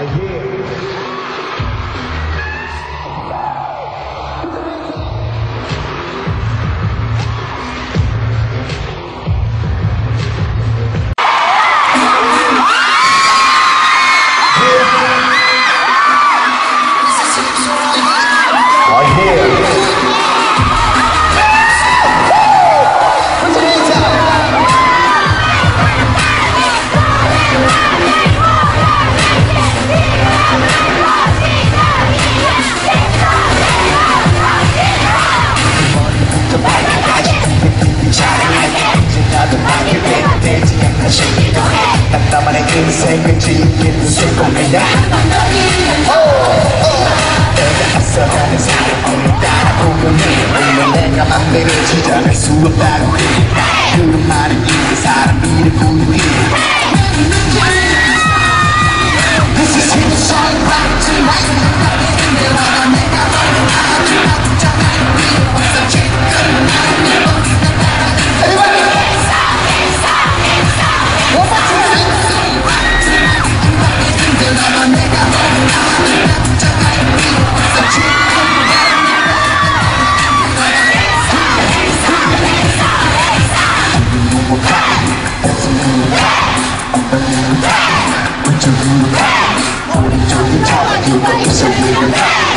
I hear. 인생을 즐길 겁니다. 내가 앞서가는 사람을 따라보면 물론 내가 맘대로 지정할 수 없다고 해 그런 말은 이제 사람 일을 부유해 오른